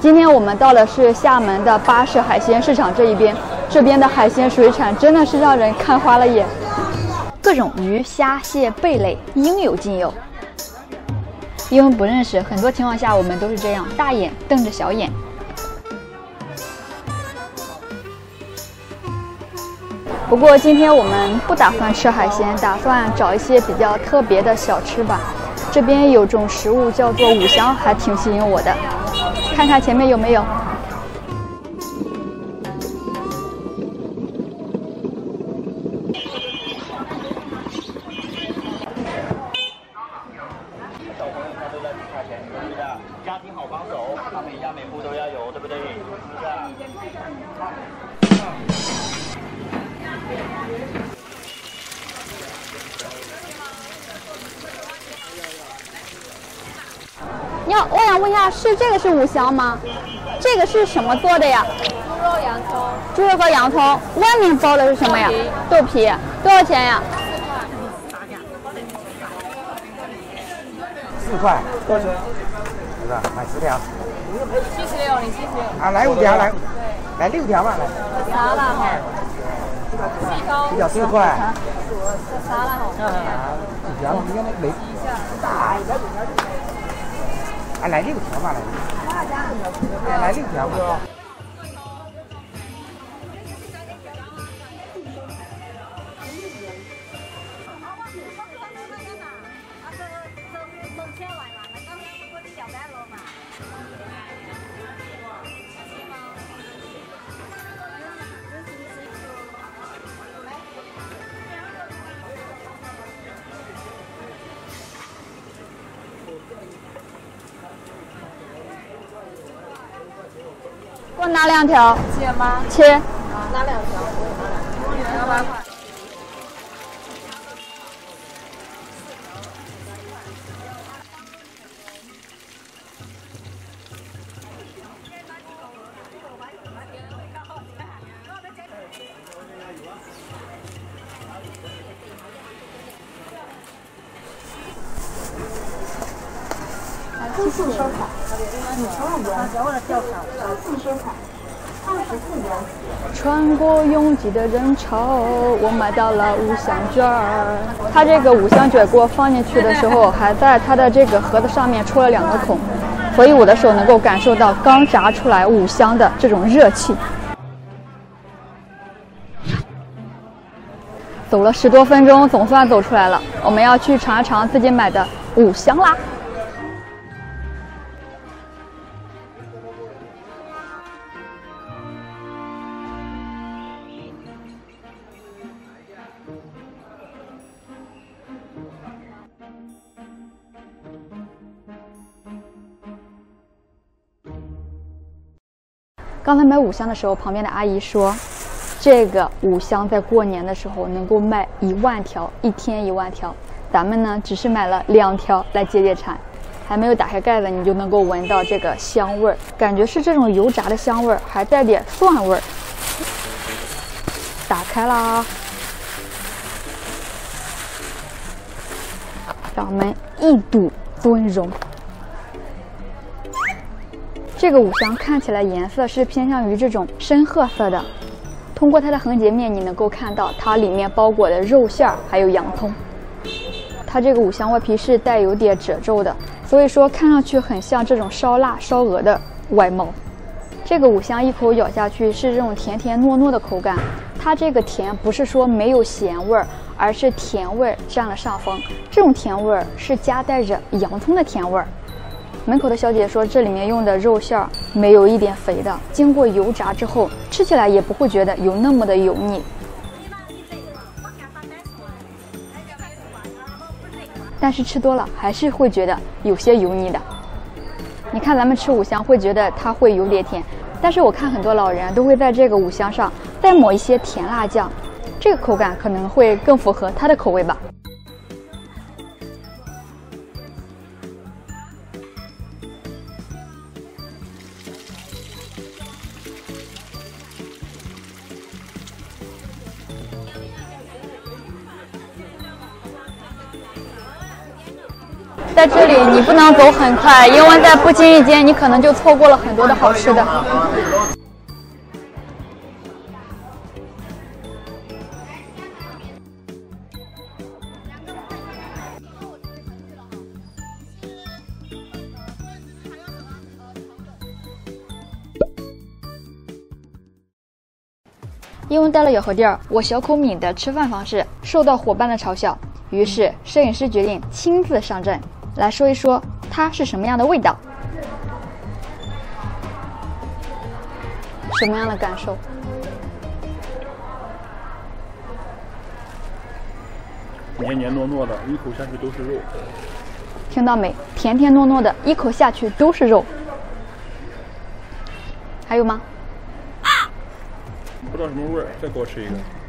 今天我们到的是厦门的巴士海鲜市场这一边，这边的海鲜水产真的是让人看花了眼，各种鱼虾蟹贝类应有尽有。因为不认识，很多情况下我们都是这样，大眼瞪着小眼。不过今天我们不打算吃海鲜，打算找一些比较特别的小吃吧。这边有种食物叫做五香，还挺吸引我的。看看前面有没有。嗯好小朋友他都在几块钱是不是家庭好帮手他每家每户都要有对不对是不是啊你好，我想问一下，是这个是五香吗？这个是什么做的呀？猪肉、洋葱。猪肉和洋葱，外面包的是什么呀？豆皮，多少钱呀？四块，多少钱？是吧？买十条。七十六，你七十六。啊，来五条，来，来六条吧，来。啥了哈？比较四块。啥了哈？一条，你看那没大。啊，来六条吧，来。来六条吧。给我拿两条。切吗？切。拿两条，我也拿两条。两百块。高速收款，五十万元，高速收款，二十四元。穿过拥挤的人潮，我买到了五香卷儿。它这个五香卷给我放进去的时候，还在它的这个盒子上面戳了两个孔，所以我的手能够感受到刚炸出来五香的这种热气。走了十多分钟，总算走出来了。我们要去尝一尝自己买的五香啦。刚才买五香的时候，旁边的阿姨说，这个五香在过年的时候能够卖一万条，一天一万条。咱们呢，只是买了两条来解解馋，还没有打开盖子，你就能够闻到这个香味儿，感觉是这种油炸的香味儿，还带点蒜味儿。打开啦，让我们一睹尊容。这个五香看起来颜色是偏向于这种深褐色的，通过它的横截面，你能够看到它里面包裹的肉馅儿还有洋葱。它这个五香外皮是带有点褶皱的，所以说看上去很像这种烧腊、烧鹅的外貌。这个五香一口咬下去是这种甜甜糯糯的口感，它这个甜不是说没有咸味儿，而是甜味儿占了上风。这种甜味儿是夹带着洋葱的甜味儿。门口的小姐说，这里面用的肉馅儿没有一点肥的，经过油炸之后，吃起来也不会觉得有那么的油腻。但是吃多了还是会觉得有些油腻的。你看咱们吃五香会觉得它会有点甜，但是我看很多老人都会在这个五香上再抹一些甜辣酱，这个口感可能会更符合他的口味吧。在这里你不能走很快，因为在不经意间你可能就错过了很多的好吃的。因为带了咬合垫，我小口抿的吃饭方式受到伙伴的嘲笑，于是摄影师决定亲自上阵，来说一说它是什么样的味道，什么样的感受。黏黏糯糯的，一口下去都是肉。听到没？甜甜糯糯的，一口下去都是肉。还有吗？不知道什么味儿，再给我吃一个。再